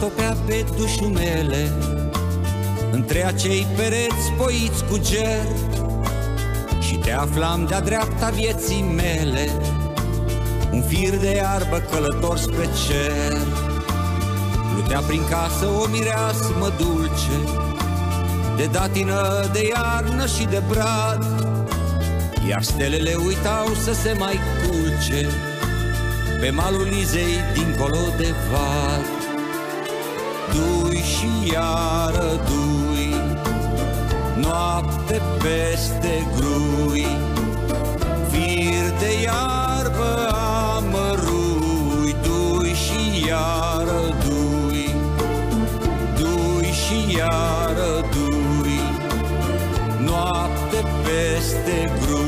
topea pe dușumele Între acei pereți poiți cu ger. Și te aflam de-a dreapta vieții mele Un fir de iarbă călător spre cer. Plutea prin casă o mireasmă dulce De datină, de iarnă și de brad. Iar stelele uitau să se mai culce Pe malul Izei dincolo de vad Dui și iară dui Noapte peste grui. Fir de iarbă amărui Dui și iară dui Dui și iară dui Noapte peste grui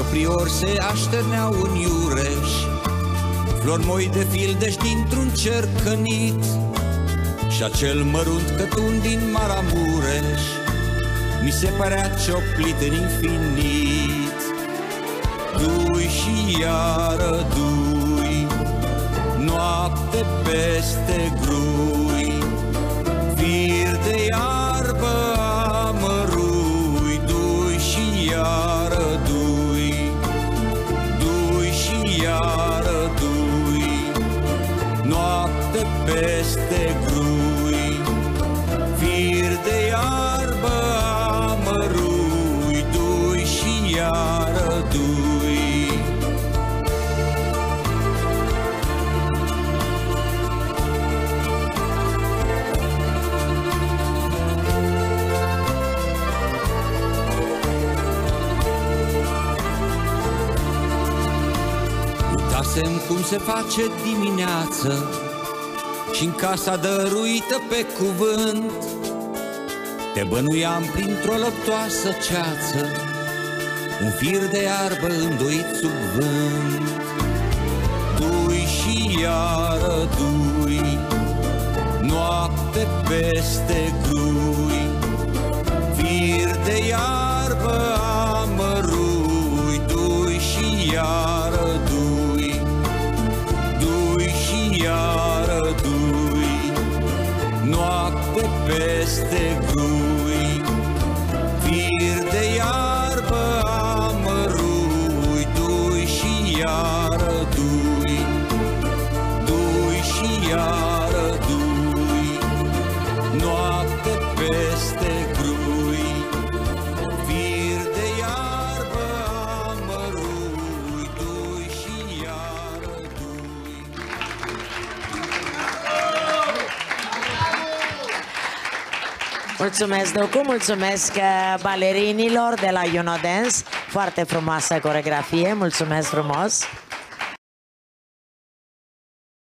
La căprior se așterneau în iureș. Flori moi de fildeș dintr-un cer cănit. Și acel mărunt cătun din Maramureș Mi se părea cioplit în infinit. Dui și iară dui Noapte peste grui. Fir de iarbă Noapte peste grui Fir de iarbă amărui Dui și iară dui. Uitasem cum se face dimineață și în casa dăruită pe cuvânt Te bănuiam printr-o lăptoasă ceață Un fir de iarbă îndoit sub vânt. Dui și iară dui Noapte peste grui Fir de iarbă Noapte peste Mulțumesc, Docu, mulțumesc uh, balerinilor de la Unodance. Foarte frumoasă coregrafie, mulțumesc frumos.